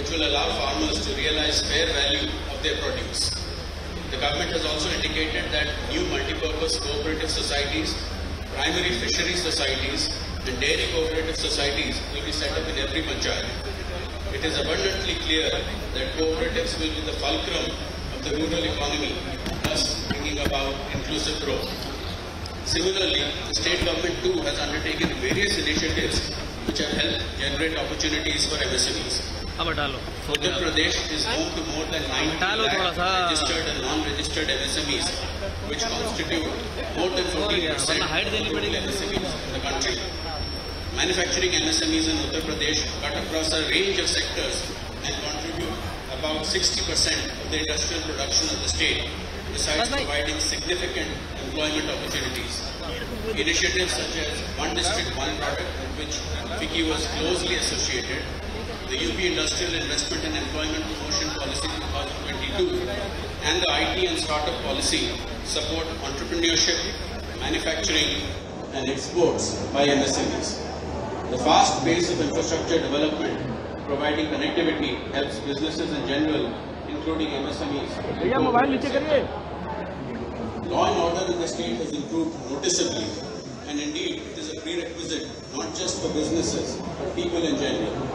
which will allow farmers to realize fair value of their produce. The government has also indicated that new multi-purpose cooperative societies, primary fishery societies, and dairy cooperative societies will be set up in every panchayat. It is abundantly clear that cooperatives will be the fulcrum of the rural economy, thus bringing about inclusive growth. Similarly, the state government too has undertaken various initiatives which have helped generate opportunities for MSMEs. अब हटा लो Uttar Pradesh is home to more than 90 डालो lakh थोड़ा सा। registered and non-registered MSMEs, which constitute more than और 40% यार, वरना height देनी of total पड़ेगी। MSMEs in the country. Manufacturing MSMEs in Uttar Pradesh cut across a range of sectors and contribute about 60% of the industrial production of the state, besides Bas bhai. providing significant employment opportunities. Initiatives such as One District, One Product, with which Vicky was closely associated, the UP Industrial Investment and Employment Promotion Policy 2022 and the IT and Startup Policy support entrepreneurship, manufacturing and exports by MSMEs. The fast pace of infrastructure development providing connectivity helps businesses in general including MSMEs. Law and order in the state has improved noticeably and indeed it is a prerequisite not just for businesses but people in general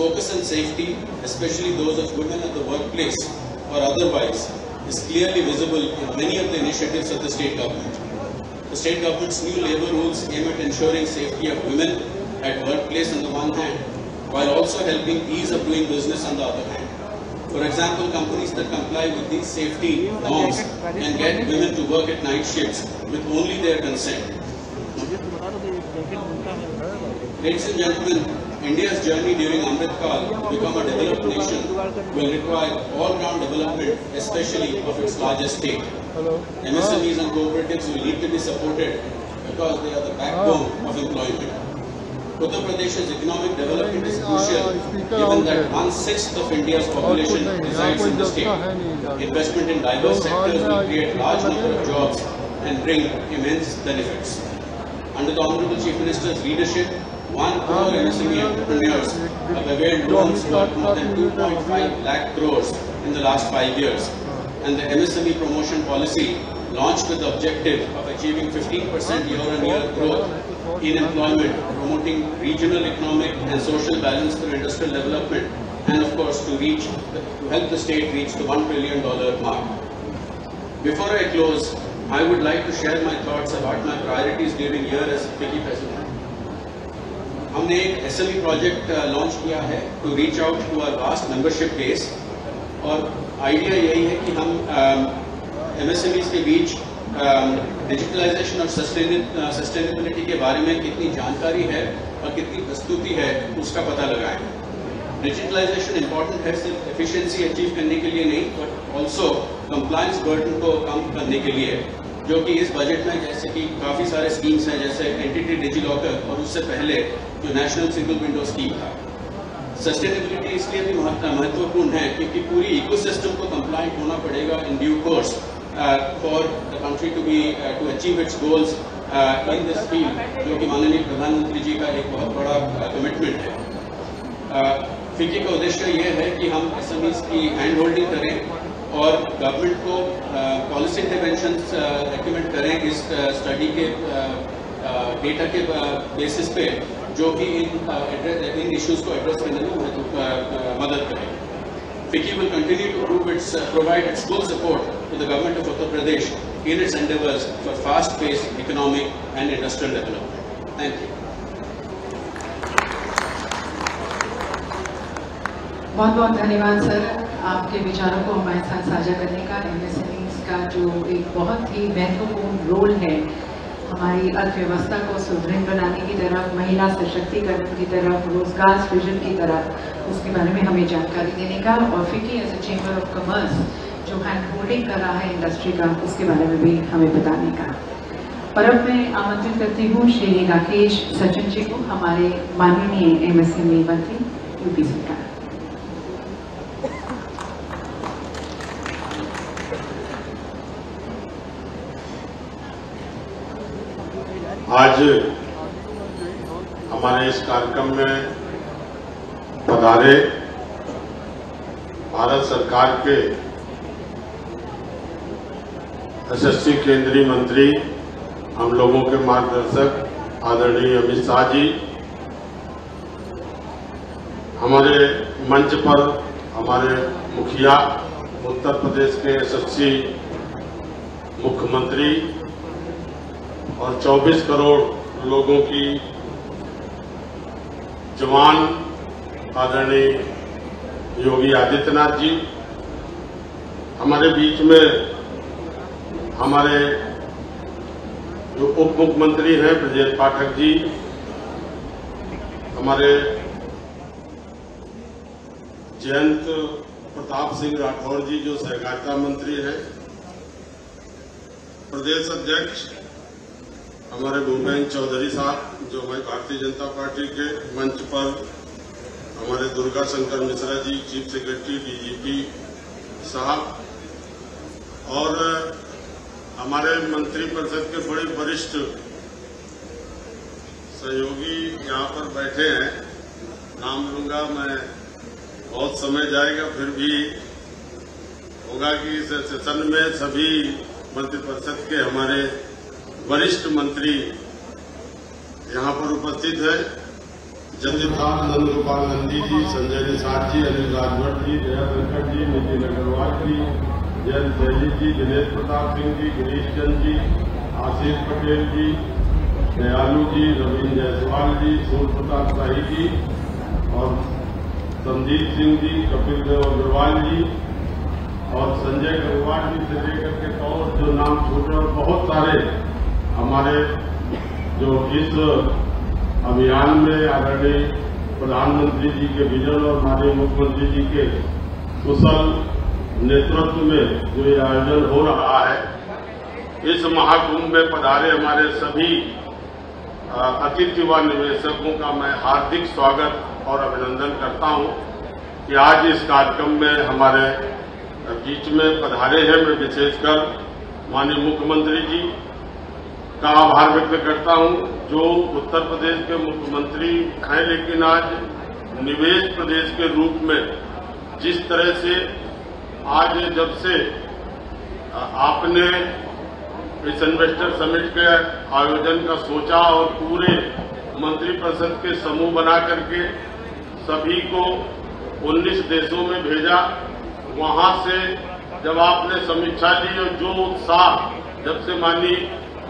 focus on safety, especially those of women at the workplace or otherwise, is clearly visible in many of the initiatives of the state government. The state government's new labor rules aim at ensuring safety of women at workplace on the one hand, while also helping ease of doing business on the other hand. For example, companies that comply with these safety norms can get women to work at night shifts with only their consent. Ladies and gentlemen, India's journey during Amrit Kal to become a developed nation will require all-round development, especially of its largest state. MSMEs and cooperatives will need to be supported because they are the backbone of employment. Uttar Pradesh's economic development is crucial given that one-sixth of India's population resides in the state. Investment in diverse sectors will create large number of jobs and bring immense benefits. Under the Honorable Chief Minister's leadership, one crore MSME entrepreneurs have availed loans worth more than 2.5 lakh crores in the last five years. And the MSME promotion policy launched with the objective of achieving 15% year-on-year growth in employment, promoting regional economic and social balance through industrial development, and of course to reach, to help the state reach the $1 trillion mark. Before I close, I would like to share my thoughts about my priorities during year as FICCI president. हमने एक S project launch किया है to reach out to our vast membership base और idea यही है कि हम M के बीच डिजिटलाइजेशन और सस्टेनेबिलिटी के बारे में कितनी जानकारी है और कितनी प्रस्तुति है, उसका पता लगाएँ। डिजिटलाइजेशन इंपॉर्टेंट है सिर्फ़ एफिशिएंसी अचीव करने के लिए नहीं बट ऑल्सो कंप्लायंस बर्डन को कम करने के लिए। जो कि इस बजट में जैसे कि काफ़ी सारे स्कीम्स हैं, जैसे एंटिटी डिजी लॉकर और उससे पहले जो नेशनल सिंगल विंडो स्कीम था। सस्टेनेबिलिटी इसलिए भी महत्वपूर्ण है क्योंकि पूरी इकोसिस्टम को कंप्लाइंट होना पड़ेगा in due course for the country to be to achieve its goals in this field जो कि माननीय प्रधानमंत्री जी का एक बहुत बड़ा कमिटमेंट है। फिक्की का उद्देश्य ये है कि हम एस की हैंड होल्डिंग करें और गवर्नमेंट को पॉलिसी इंटरवेंशन रिकमेंड करें इस स्टडी के डेटा के बेसिस पे, जो कि इन इन इश्यूज़ को एड्रेस करने में मदद करें। FICCI will continue to prove its provide its full support to the government of Uttar Pradesh in its endeavours for fast pace economic and industrial development thank you बहुत बहुत धन्यवाद, सर। आपके विचारों को हमारे साथ साझा करने का एमएसएमईज का जो एक बहुत ही महत्वपूर्ण रोल है, हमारी अर्थव्यवस्था को सुदृढ़ बनाने की तरफ़, महिला सशक्तिकरण की तरफ़, रोज़गार सृजन की तरफ़, उसके बारे में हमें जानकारी देने का और FICCI as a chamber of commerce जो हैंड होल्डिंग कर रहा है इंडस्ट्री का, उसके बारे में भी हमें बताने का। और अब मैं आमंत्रित करती हूँ श्री राकेश सचिन जी को, हमारे माननीय एमएसएमई मंत्री यूपी सरकार। आज हमारे इस कार्यक्रम में पधारे भारत सरकार के यशस्वी केंद्रीय मंत्री, हम लोगों के मार्गदर्शक आदरणीय अमित शाह जी, हमारे मंच पर हमारे मुखिया, उत्तर प्रदेश के यशस्वी मुख्यमंत्री और 24 करोड़ लोगों की जवान आदरणीय योगी आदित्यनाथ जी, हमारे बीच में हमारे जो उप मुख्यमंत्री हैं ब्रजेश पाठक जी, हमारे जयंत प्रताप सिंह राठौर जी, जो सहकारिता मंत्री हैं, प्रदेश अध्यक्ष हमारे भूपेन्द्र चौधरी साहब, जो हमारी भारतीय जनता पार्टी के मंच पर, हमारे Durga Shankar Mishra ji, chief secretary DGP साहब, और हमारे मंत्री परिषद के बड़े वरिष्ठ सहयोगी यहाँ पर बैठे हैं। नाम लूँगा मैं, बहुत समय जाएगा, फिर भी होगा कि इस सेशन में सभी मंत्रिपरिषद के हमारे वरिष्ठ मंत्री यहाँ पर उपस्थित है। जतिपाल नंद गोपाल नंदी जी, संजय निषाद जी, अनिल राजभर जी, जया वेंकट जी, नितिन अग्रवाल जी, जयंत सैनी जी, दिनेश प्रताप सिंह जी, गिरीश चंद जी, आशीष पटेल जी, दयालु जी रविंद्र जायसवाल जी सूर्य प्रताप शाही जी और संदीप सिंह जी, कपिल देव अग्रवाल जी और संजय अग्रवाल जी से लेकर के और जो नाम छोटे और बहुत सारे हमारे जो इस अभियान में आदरणीय प्रधानमंत्री जी के विजन और माननीय मुख्यमंत्री जी के कुशल नेतृत्व में जो ये आयोजन हो रहा है, इस महाकुंभ में पधारे हमारे सभी अतिथि व निवेशकों का मैं हार्दिक स्वागत और अभिनंदन करता हूँ कि आज इस कार्यक्रम में हमारे बीच में पधारे हैं। मैं विशेषकर माननीय मुख्यमंत्री जी का आभार व्यक्त करता हूँ, जो उत्तर प्रदेश के मुख्यमंत्री हैं, लेकिन आज निवेश प्रदेश के रूप में जिस तरह से आज जब से आपने इस इन्वेस्टर समिट के आयोजन का सोचा और पूरे मंत्रिपरिषद के समूह बना करके सभी को 19 देशों में भेजा, वहाँ से जब आपने समीक्षा ली और जो उत्साह जब से मानी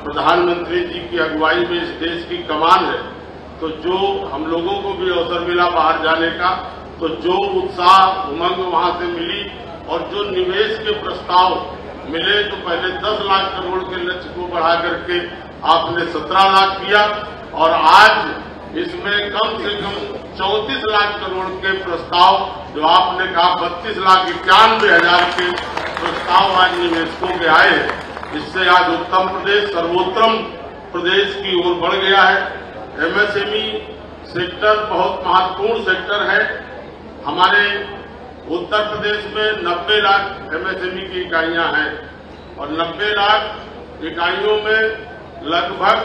प्रधानमंत्री जी की अगुवाई में इस देश की कमान है तो जो हम लोगों को भी अवसर मिला बाहर जाने का तो जो उत्साह, उमंग वहाँ से मिली और जो निवेश के प्रस्ताव मिले तो पहले 10 लाख करोड़ के लक्ष्य को बढ़ा करके आपने 17 लाख किया और आज इसमें कम से कम 34 लाख करोड़ के प्रस्ताव, जो आपने कहा बत्तीस लाख इक्यानवे हज़ार के प्रस्ताव आज निवेशकों के आए हैं। इससे आज उत्तम प्रदेश, सर्वोत्तम प्रदेश की ओर बढ़ गया है। एमएसएमई सेक्टर बहुत महत्वपूर्ण सेक्टर है। हमारे उत्तर प्रदेश में 90 लाख एमएसएमई की इकाइयाँ हैं और 90 लाख इकाइयों में लगभग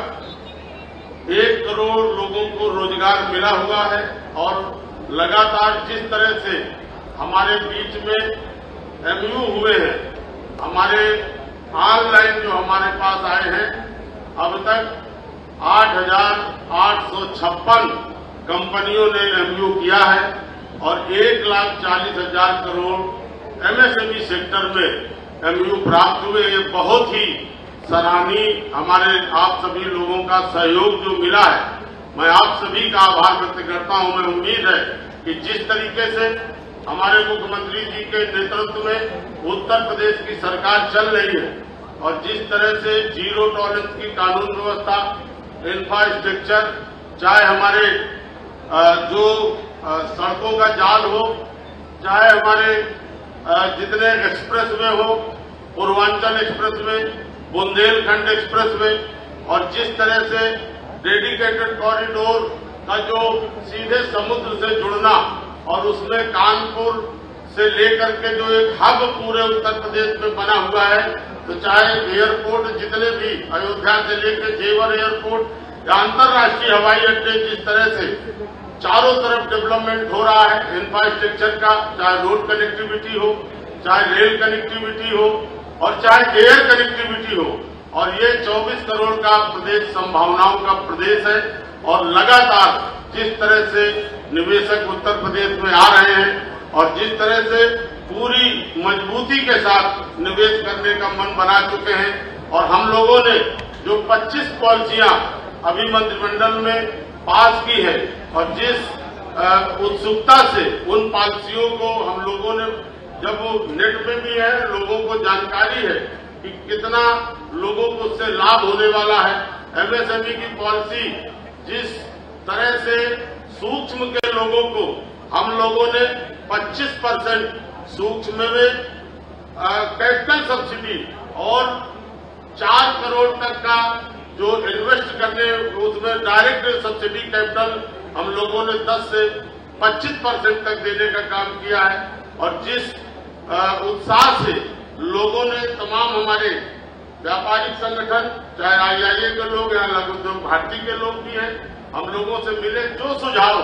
एक करोड़ लोगों को रोज़गार मिला हुआ है और लगातार जिस तरह से हमारे बीच में एमयू हुए हैं, हमारे ऑनलाइन जो हमारे पास आए हैं, अब तक आठ हज़ार आठ सौ छप्पन कंपनियों ने एमयू किया है और एक लाख चालीस हज़ार करोड़ एमएसएमई सेक्टर में एमयू प्राप्त हुए। ये बहुत ही सराहनीय हमारे आप सभी लोगों का सहयोग जो मिला है। मैं आप सभी का आभार व्यक्त करता हूँ। मैं उम्मीद है कि जिस तरीके से हमारे मुख्यमंत्री जी के नेतृत्व में उत्तर प्रदेश की सरकार चल रही है और जिस तरह से ज़ीरो टॉलरेंस की कानून व्यवस्था इंफ्रास्ट्रक्चर चाहे हमारे जो सड़कों का जाल हो, चाहे हमारे जितने एक्सप्रेस वे हो, Purvanchal expressway, Bundelkhand expressway, और जिस तरह से डेडिकेटेड कॉरिडोर का जो सीधे समुद्र से जुड़ना और उसमें कानपुर से लेकर के जो एक हब पूरे उत्तर प्रदेश में बना हुआ है तो चाहे एयरपोर्ट जितने भी अयोध्या से लेकर जेवर एयरपोर्ट या अंतर्राष्ट्रीय हवाई अड्डे जिस तरह से चारों तरफ़ डेवलपमेंट हो रहा है इंफ्रास्ट्रक्चर का, चाहे रोड कनेक्टिविटी हो, चाहे रेल कनेक्टिविटी हो और चाहे एयर कनेक्टिविटी हो, और ये 24 करोड़ का प्रदेश संभावनाओं का प्रदेश है, और लगातार जिस तरह से निवेशक उत्तर प्रदेश में आ रहे हैं, और जिस तरह से पूरी मजबूती के साथ निवेश करने का मन बना चुके हैं और हम लोगों ने जो 25 पॉलिसियाँ अभी मंत्रिमंडल में पास की है और जिस उत्सुकता से उन पॉलिसियों को हम लोगों ने, जब वो नेट पे भी है, लोगों को जानकारी है कि कितना लोगों को उससे लाभ होने वाला है। एमएसएमई की पॉलिसी जिस तरह से सूक्ष्म के लोगों को हम लोगों ने 25 परसेंट सूक्ष्म में कैपिटल सब्सिडी और चार करोड़ तक का जो इन्वेस्ट करने उसमें डायरेक्ट सब्सिडी कैपिटल हम लोगों ने 10 से 25 परसेंट तक देने का काम किया है। और जिस उत्साह से लोगों ने तमाम हमारे व्यापारिक संगठन, चाहे आईआईए के लोग, या लघु उद्योग भारती के लोग भी हैं, हम लोगों से मिले जो सुझाव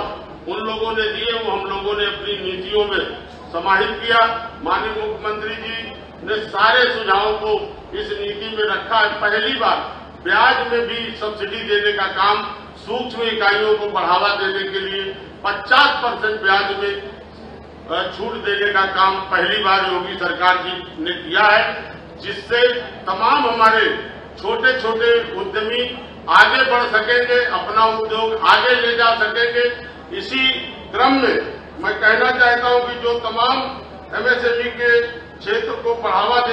उन लोगों ने दिए, वो हम लोगों ने अपनी नीतियों में समाहित किया। माननीय मुख्यमंत्री जी ने सारे सुझावों को इस नीति में रखा। है पहली बार ब्याज में भी सब्सिडी देने का काम, सूक्ष्म इकाइयों को बढ़ावा देने के लिए 50 परसेंट ब्याज में छूट देने का काम पहली बार योगी सरकार जी ने किया है, जिससे तमाम हमारे छोटे छोटे उद्यमी आगे बढ़ सकेंगे, अपना उद्योग आगे ले जा सकेंगे। इसी क्रम में मैं कहना चाहता हूँ कि जो तमाम एमएसएमई के क्षेत्र को बढ़ावा